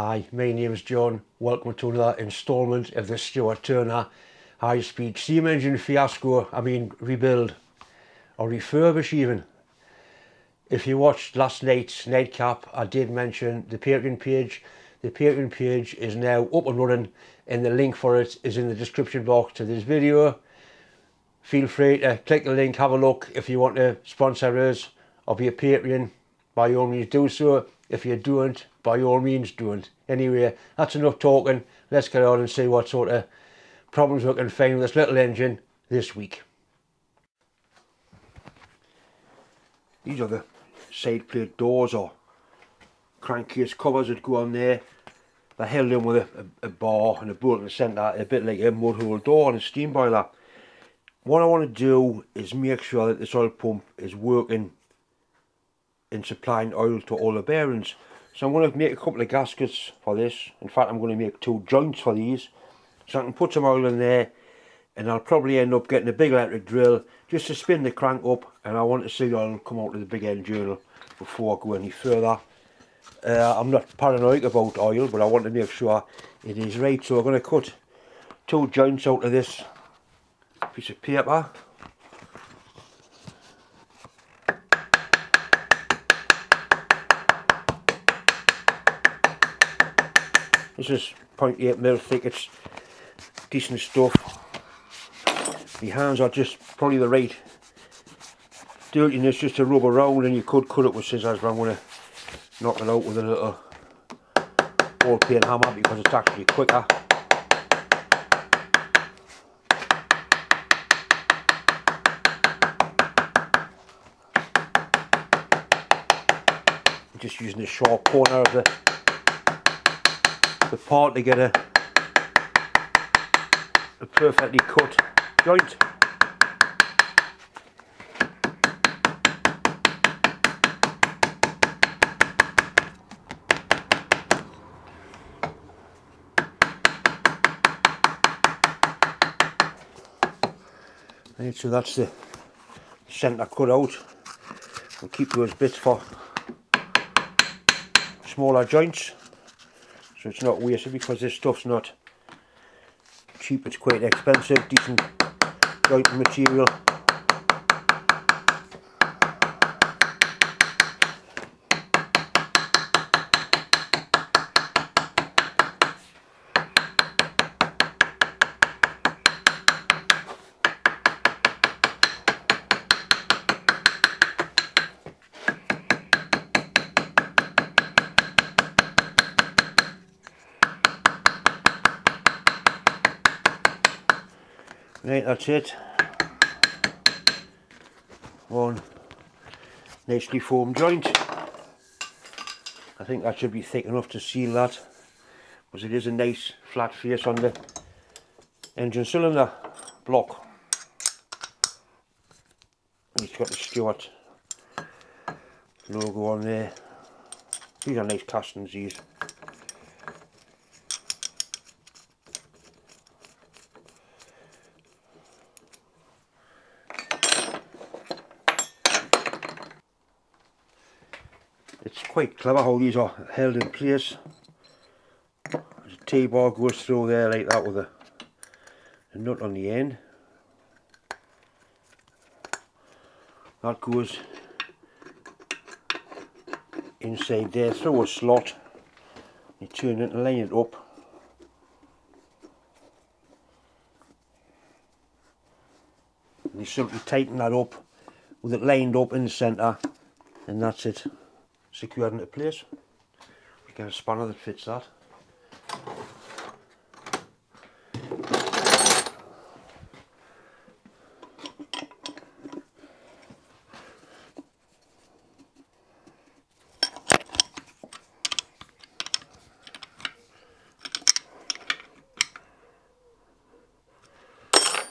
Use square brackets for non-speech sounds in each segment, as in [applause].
Hi, my name is John. Welcome to another instalment of the Stuart Turner High Speed Steam Engine Fiasco. I mean, rebuild or refurbish even. If you watched last night's nightcap, I did mention the Patreon page. The Patreon page is now up and running and the link for it is in the description box to this video. Feel free to click the link, have a look. If you want to sponsor us or be a Patreon, by all means do so. If you don't, by all means don't. Anyway, that's enough talking. Let's get on and see what sort of problems we can find with this little engine this week. These are the side plate doors or crankcase covers that go on there. They're held in with a, a, a bar and a bolt in the centre, a bit like a mud hole door on a steam boiler. What I want to do is make sure that this oil pump is working in supplying oil to all the bearings. So I'm going to make a couple of gaskets for this. In fact, I'm going to make two joints for these. So I can put some oil in there and I'll probably end up getting a big electric drill just to spin the crank up and I want to see the oil come out of the big end journal before I go any further. Uh, I'm not paranoid about oil but I want to make sure it is right so I'm going to cut two joints out of this piece of paper Is 0.8 mil thick, it's decent stuff. The hands are just probably the right dirtiness just to rub around and you could cut it with scissors but I'm going to knock it out with a little ball peen hammer because it's actually quicker. just using the sharp corner of the the part to get a, a perfectly cut joint. Right, so that's the centre cut out. We'll keep those bits for smaller joints it's not wasted because this stuff's not cheap it's quite expensive decent joint material Right, that's it. One nicely formed joint. I think that should be thick enough to seal that because it is a nice flat face on the engine cylinder block. It's got the Stuart logo on there. These are nice castings these. It's quite clever how these are held in place. A T-bar goes through there like that with a, a nut on the end. That goes inside there through a slot. You turn it and line it up. And you simply tighten that up with it lined up in the centre and that's it secured into place. We get a spanner that fits that.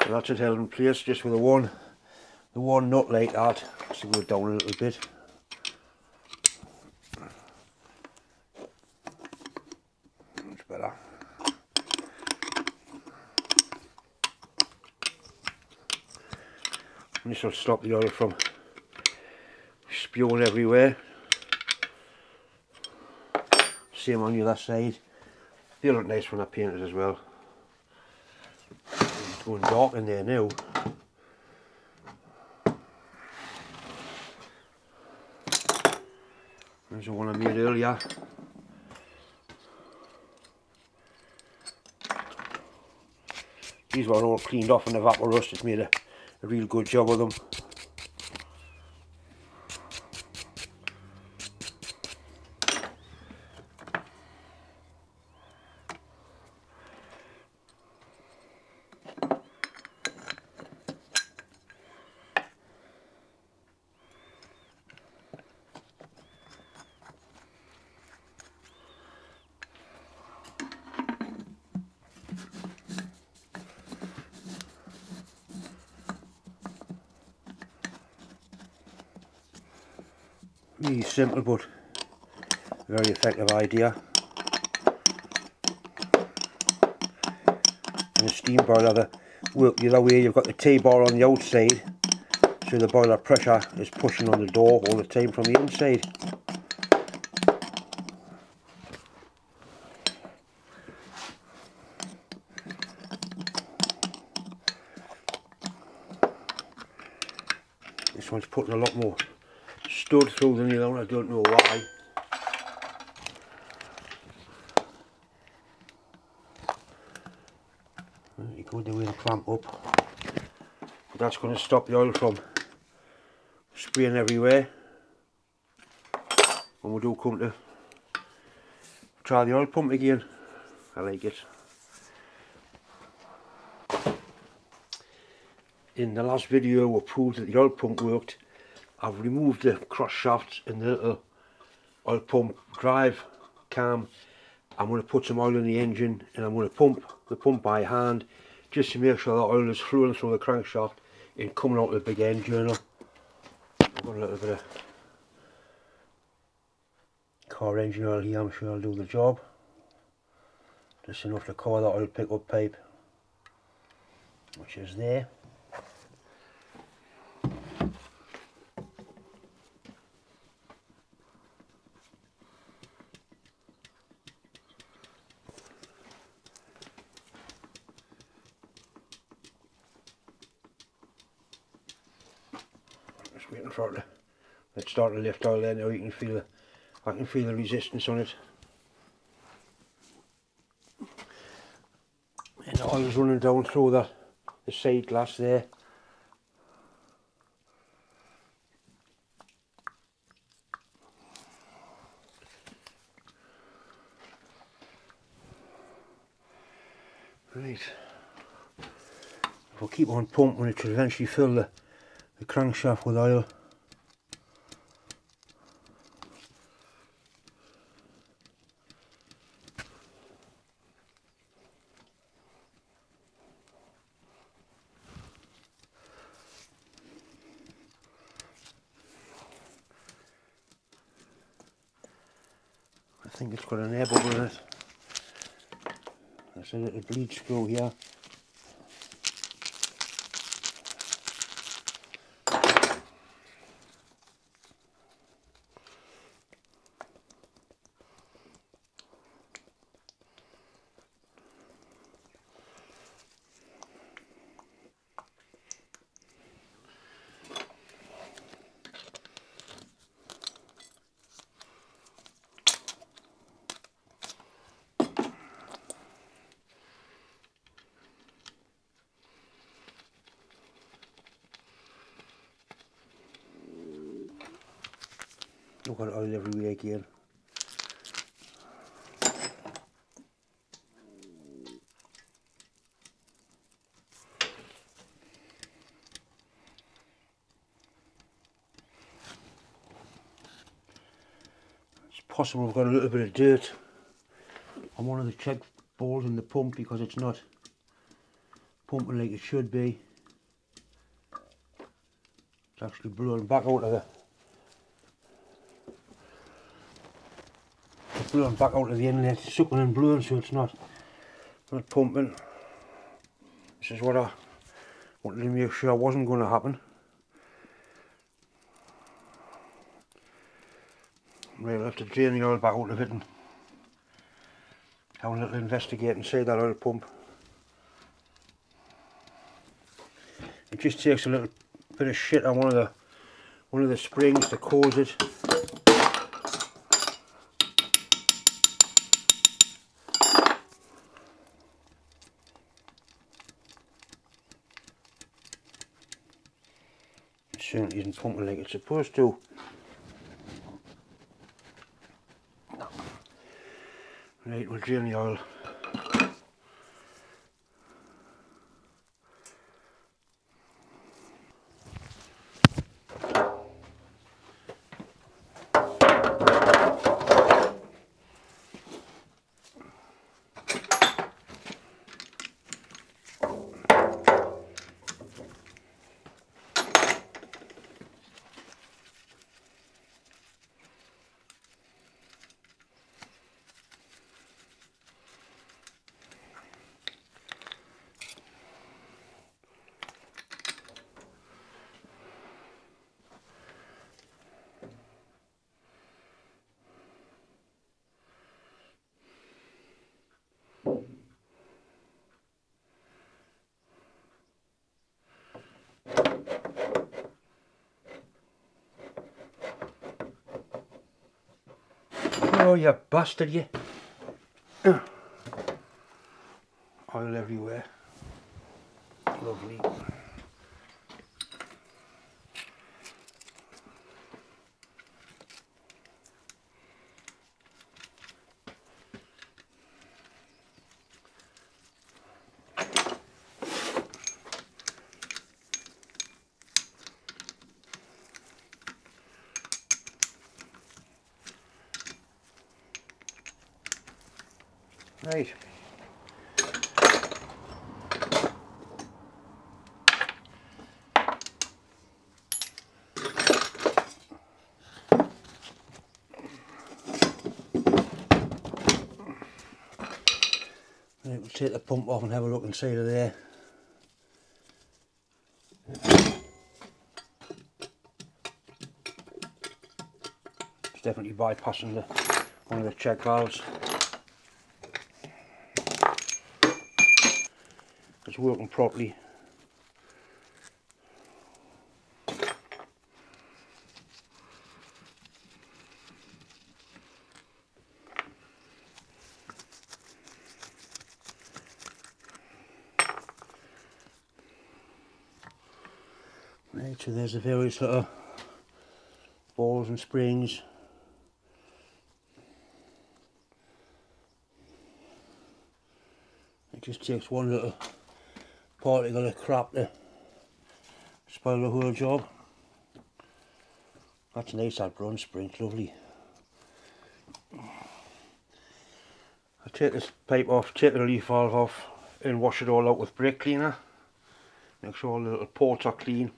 So that's it held in place just with the one the one nut like that to go down a little bit. This will stop the oil from spewing everywhere. Same on the other side. They look nice when I painted as well. It's going dark in there now. There's the one I made earlier. These were all cleaned off and the vapor made a, a real good job of them. Really simple but very effective idea. And the steam boiler the work the other way, you've got the T-bar on the outside so the boiler pressure is pushing on the door all the time from the inside. This one's putting a lot more stud through the other I don't know why. You go the way and clamp up. But that's going to stop the oil from spraying everywhere. When we do come to try the oil pump again. I like it. In the last video we proved that the oil pump worked I've removed the cross shafts and the little oil pump drive cam. I'm going to put some oil in the engine and I'm going to pump the pump by hand just to make sure that oil is flowing through the crankshaft and coming out the big end journal I've got a little bit of car engine oil here I'm sure I'll do the job. Just enough to cover that oil pickup pipe which is there waiting for it to let's start to lift oil there now you can feel I can feel the resistance on it and the oil's running down through the, the side glass there Right. We'll keep on pumping it should eventually fill the the crankshaft with oil. I think it's got an air bubble in it. There's a little bleed screw here. I've got oil everywhere again. It's possible I've got a little bit of dirt on one of the check balls in the pump because it's not pumping like it should be. It's actually blowing back out of the blowing back out of the inlet, sucking and blowing so it's not not pumping. This is what I wanted to make sure wasn't going to happen. I'll have to drain the oil back out of it and have a little investigate see that oil pump. It just takes a little bit of shit on one of the one of the springs to cause it. It certainly isn't pumping like it's supposed to. Right, we'll drain the oil. Oh, you bastard, you. Oil everywhere. Lovely. Right. Right, we'll take the pump off and have a look inside of there. It's definitely bypassing the one of the check valves. It's working properly. Right, so there's the various little balls and springs. It just takes one little particle of crap to spoil the whole job. That's nice that bronze spring, lovely. I take this pipe off, take the leaf valve off and wash it all out with brake cleaner. Make sure all the little ports are clean.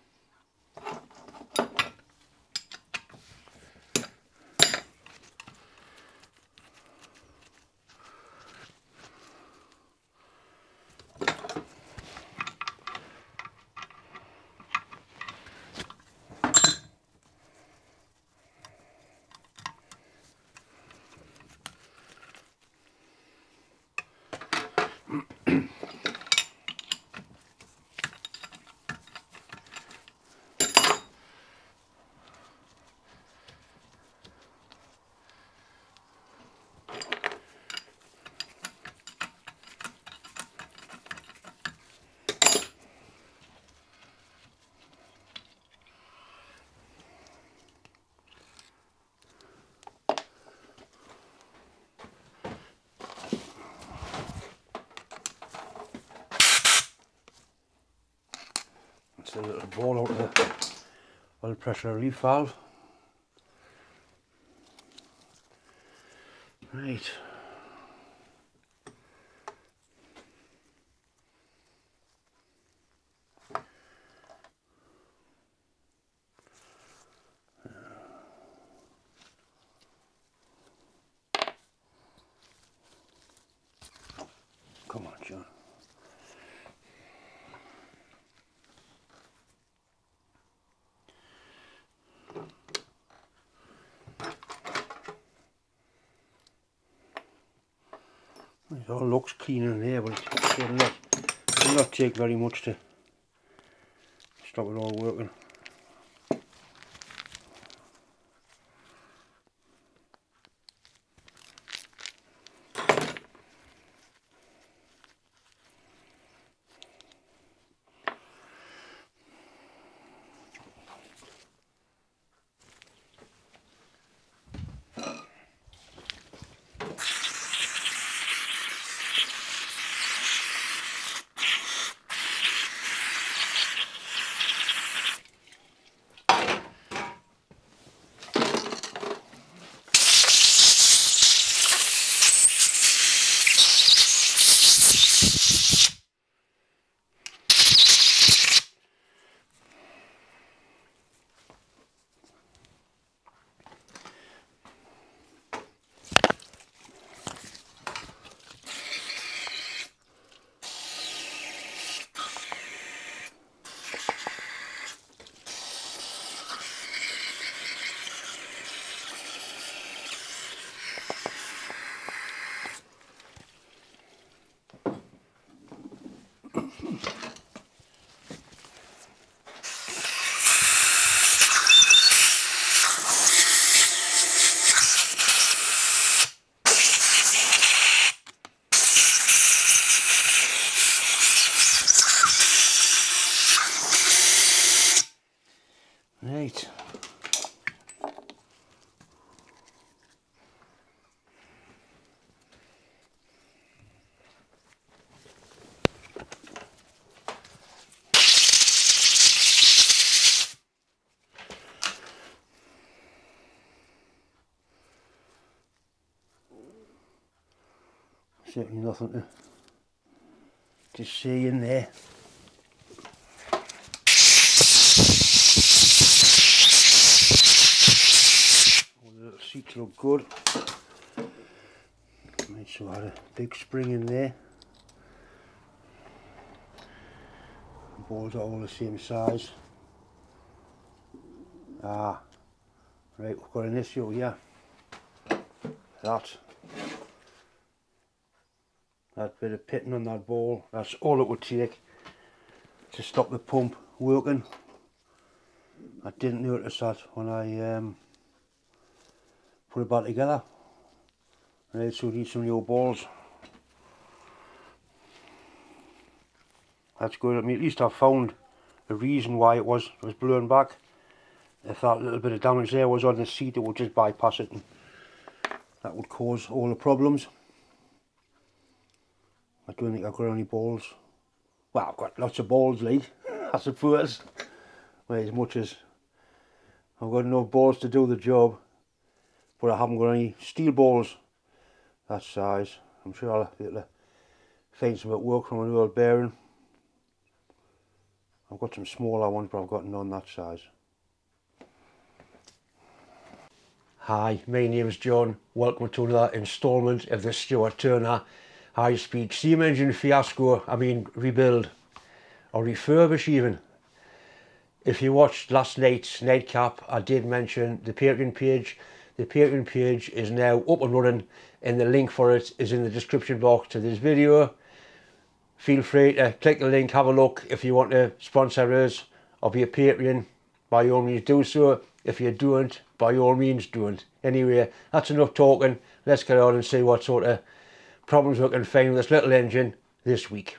A little ball out of the oil pressure relief valve. Right. Come on, John. Oh, it all looks clean in here, but it will not, it not take very much to stop it all working. Certainly nothing to, to see in there. The seats look good. Made sure I had a big spring in there. The balls are all the same size. Ah, right, we've got an issue here. That that bit of pitting on that ball, that's all it would take to stop the pump working. I didn't notice that when I um, put it back together. Right, so need some new balls. That's good. I mean, at least I found a reason why it was was blowing back. If that little bit of damage there was on the seat, it would just bypass it, and that would cause all the problems. I don't think I've got any balls. Well, I've got lots of balls, Lee, [laughs] I suppose. Well, as much as I've got enough balls to do the job, but I haven't got any steel balls that size. I'm sure I'll be able to find some at work from an old bearing. I've got some smaller ones, but I've got none that size. Hi, my name is John. Welcome to another instalment of the Stuart Turner high speed steam engine fiasco, I mean rebuild or refurbish even. If you watched last night's nightcap, I did mention the Patreon page. The Patreon page is now up and running and the link for it is in the description box to this video. Feel free to click the link, have a look if you want to sponsor us or be a Patreon, by all means do so. If you don't, by all means don't. Anyway, that's enough talking. Let's get on and see what sort of problems we can find with this little engine this week.